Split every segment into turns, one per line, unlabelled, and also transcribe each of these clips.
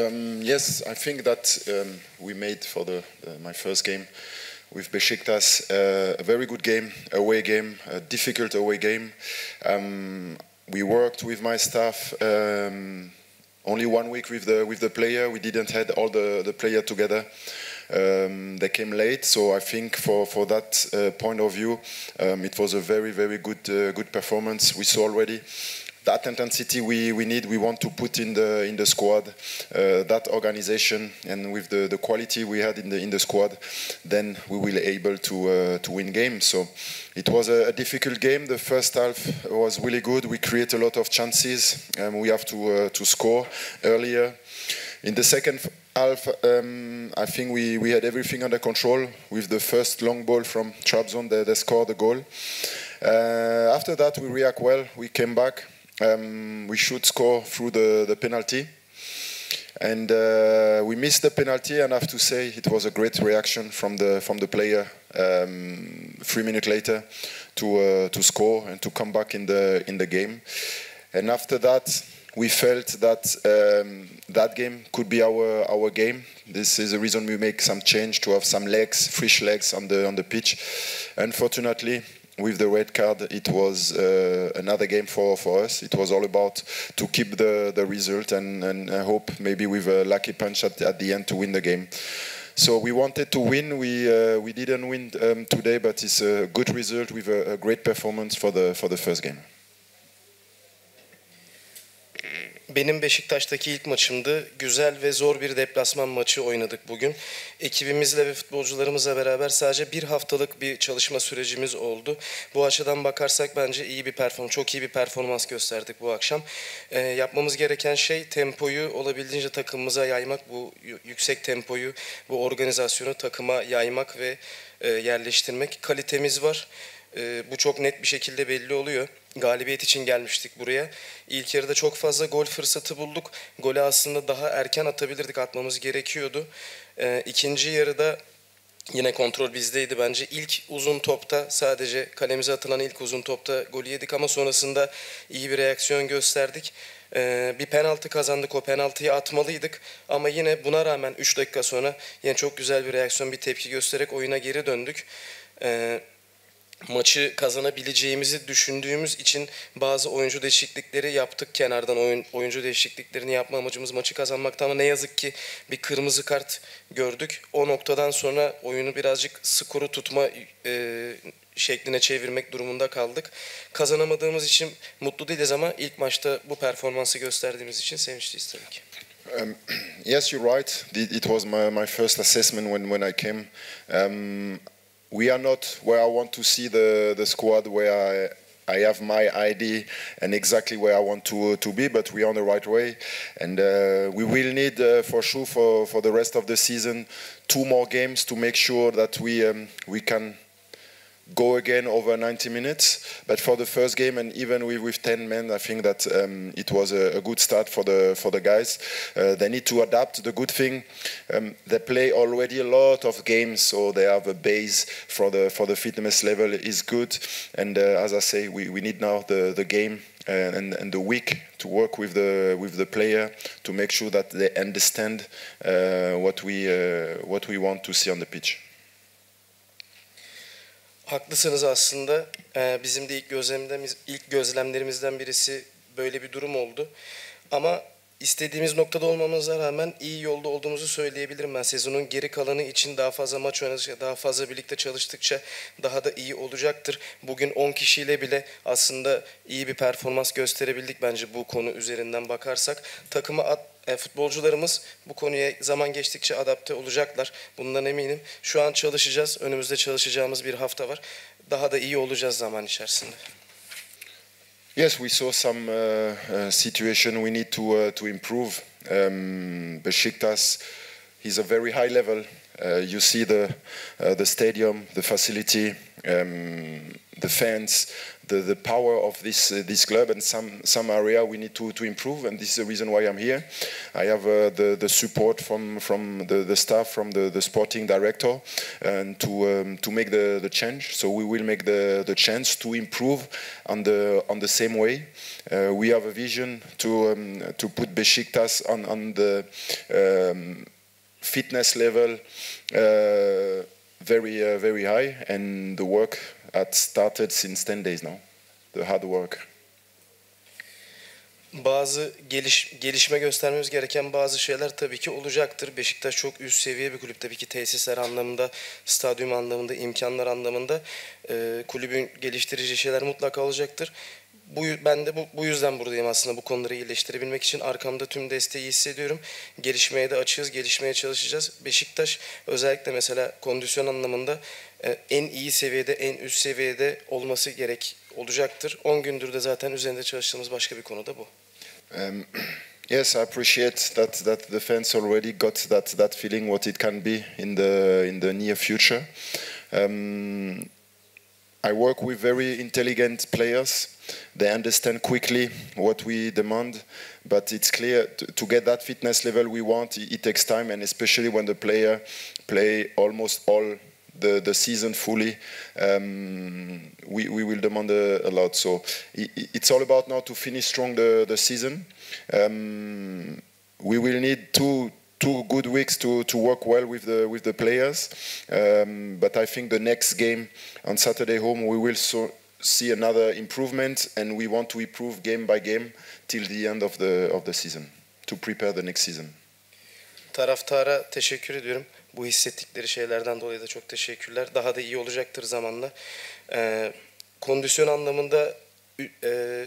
Um, yes, I think that um, we made for the uh, my first game with Besiktas uh, a very good game, away game, a difficult away game. Um, we worked with my staff um, only one week with the with the player. We didn't had all the the player together. Um, they came late, so I think for for that uh, point of view, um, it was a very very good uh, good performance. We saw already that intensity we, we need, we want to put in the in the squad, uh, that organization, and with the, the quality we had in the in the squad, then we will able to uh, to win games. So it was a, a, difficult game. The first half was really good. We create a lot of chances, and we have to uh, to score earlier. In the second half, um, I think we, we had everything under control with the first long ball from Trabzon. They, they scored the goal. Uh, after that, we react well. We came back. Um, we should score through the, the penalty. And uh, we missed the penalty, and I have to say it was a great reaction from the from the player. Um, three minutes later, to uh, to score and to come back in the in the game. And after that, we felt that um, that game could be our our game. This is the reason we make some change to have some legs, fresh legs on the on the pitch. Unfortunately, with the red card, it was uh, another game for, for us. It was all about to keep the, the result and, and I hope maybe with a lucky punch at, at the end to win the game. So we wanted to win. We uh, we didn't win um, today, but it's a good result with a, a great performance for the for the first game.
Benim Beşiktaş'taki ilk maçımdı. Güzel ve zor bir deplasman maçı oynadık bugün. Ekibimizle ve futbolcularımızla beraber sadece bir haftalık bir çalışma sürecimiz oldu. Bu açıdan bakarsak bence iyi bir performans, çok iyi bir performans gösterdik bu akşam. E, yapmamız gereken şey tempoyu olabildiğince takımımıza yaymak, bu yüksek tempoyu, bu organizasyonu takıma yaymak ve e, yerleştirmek. Kalitemiz var. E, bu çok net bir şekilde belli oluyor galibiyet için gelmiştik buraya. İlk yarıda çok fazla gol fırsatı bulduk. Golü aslında daha erken atabilirdik, atmamız gerekiyordu. Ee, ikinci yarıda yine kontrol bizdeydi bence. İlk uzun topta sadece kalemize atılan ilk uzun topta golü yedik ama sonrasında iyi bir reaksiyon gösterdik. Ee, bir penaltı kazandık. O penaltıyı atmalıydık. Ama yine buna rağmen 3 dakika sonra yine çok güzel bir reaksiyon, bir tepki göstererek oyuna geri döndük. Ee, maçı kazanabileceğimizi düşündüğümüz için bazı oyuncu değişiklikleri yaptık. Kenardan oyun, oyuncu değişikliklerini yapma amacımız maçı kazanmakta ama ne yazık ki bir kırmızı kart gördük. O noktadan sonra oyunu birazcık skoru tutma e, şekline çevirmek durumunda kaldık. Kazanamadığımız için mutlu değiliz ama ilk maçta bu performansı gösterdiğimiz için sevinçliyiz tabii ki.
Um, yes, you're right. It was my, my first assessment when, when I came. Um, we are not where I want to see the, the squad, where I, I have my ID and exactly where I want to to be, but we are on the right way, and uh, we will need uh, for sure for, for the rest of the season two more games to make sure that we um, we can go again over 90 minutes. But for the first game, and even with, with 10 men, I think that um, it was a, a, good start for the for the guys. Uh, they need to adapt. The good thing, um, they play already a lot of games, so they have a base for the for the fitness level is good. And uh, as I say, we, we need now the the game. Uh, and, and the week to work with the with the player to make sure that they understand uh, what we uh, what we want to see on the pitch.
Haklısınız aslında. Ee, bizim de ilk gözlemlerimiz, ilk gözlemlerimizden birisi böyle bir durum oldu. Ama istediğimiz noktada olmamıza rağmen iyi yolda olduğumuzu söyleyebilirim ben. Sezonun geri kalanı için daha fazla maç oynadıkça, daha fazla birlikte çalıştıkça daha da iyi olacaktır. Bugün 10 kişiyle bile aslında iyi bir performans gösterebildik bence bu konu üzerinden bakarsak. Takıma at, e, futbolcularımız bu konuya zaman geçtikçe adapte olacaklar. Bundan eminim. Şu an çalışacağız. Önümüzde çalışacağımız bir hafta var. Daha da iyi olacağız zaman içerisinde.
Yes, we saw some uh, uh, situation we need to uh, to improve. Um, Besiktas, he's a very high level you see the uh, the stadium, the facility, um, the fans, the, the power of this uh, this club, and some some area we need to, to improve. And this is the reason why I'm here. I have uh, the the support from from the, the staff, from the, the sporting director, and to um, to make the, the change. So we will make the the chance to improve on the on the same way. Uh, we have a vision to um, to put Besiktas on on the um, fitness level uh, very uh, very high, and the work had started since 10 days now. The hard work.
Bazı geliş, gelişme göstermemiz gereken bazı şeyler tabii ki olacaktır. Beşiktaş çok üst seviye bir kulüp. Tabii ki tesisler anlamında, stadyum anlamında, imkanlar anlamında e, kulübün geliştirici şeyler mutlaka olacaktır. Bu, ben de bu, bu yüzden buradayım aslında bu konuları iyileştirebilmek için. Arkamda tüm desteği hissediyorum. Gelişmeye de açığız, gelişmeye çalışacağız. Beşiktaş özellikle mesela kondisyon anlamında e, en iyi seviyede, en üst seviyede olması gerek olacaktır. 10 gündür de zaten üzerinde çalıştığımız başka bir konu da bu.
Um, yes, I appreciate that that the fans already got that that feeling what it can be in the in the near future. Um, I work with very intelligent players. They understand quickly what we demand, but it's clear to, get that fitness level we want, it, it takes time, and especially when the player play almost all the, the season fully, um, we, we will demand a, a lot. So it, it's all about now to finish strong the, the season. Um, we will need two two good weeks to, to work well with the with the players. Um, but I think the next game on Saturday home we will so see another improvement, and we want to improve game by game till the end of the of the season to prepare the next season.
Taraftara teşekkür ediyorum. Bu hissettikleri şeylerden dolayı da çok teşekkürler. Daha da iyi olacaktır zamanla. Ee, kondisyon anlamında e,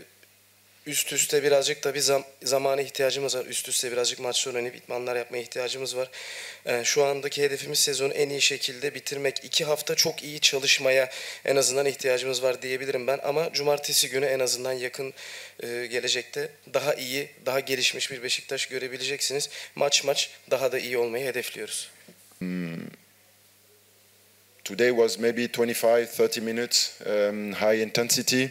üst üste birazcık da bir zam, zamana ihtiyacımız var. Üst üste birazcık maçlar oynayıp itmanlar yapmaya ihtiyacımız var. Ee, şu andaki hedefimiz sezonu en iyi şekilde bitirmek. İki hafta çok iyi çalışmaya en azından ihtiyacımız var diyebilirim ben. Ama cumartesi günü en azından yakın e, gelecekte daha iyi, daha gelişmiş bir Beşiktaş görebileceksiniz. Maç maç daha da iyi olmayı hedefliyoruz.
Hmm. Today was maybe 25-30 minutes um, high intensity.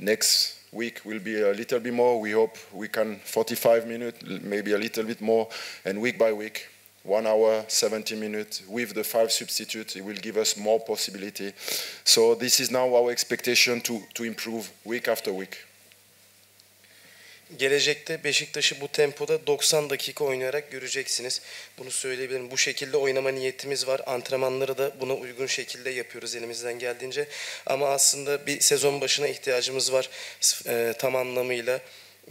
Next week will be a little bit more. We hope we can 45 minutes, maybe a little bit more, and week by week, one hour, 70 minutes with the five substitutes, it will give us more possibility. So this is now our expectation to, to improve week after week.
Gelecekte Beşiktaş'ı bu tempoda 90 dakika oynayarak göreceksiniz. Bunu söyleyebilirim. Bu şekilde oynama niyetimiz var. Antrenmanları da buna uygun şekilde yapıyoruz elimizden geldiğince. Ama aslında bir sezon başına ihtiyacımız var e, tam anlamıyla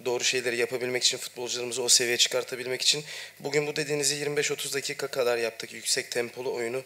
doğru şeyleri yapabilmek için, futbolcularımızı o seviyeye çıkartabilmek için. Bugün bu dediğinizi 25-30 dakika kadar yaptık. Yüksek tempolu oyunu.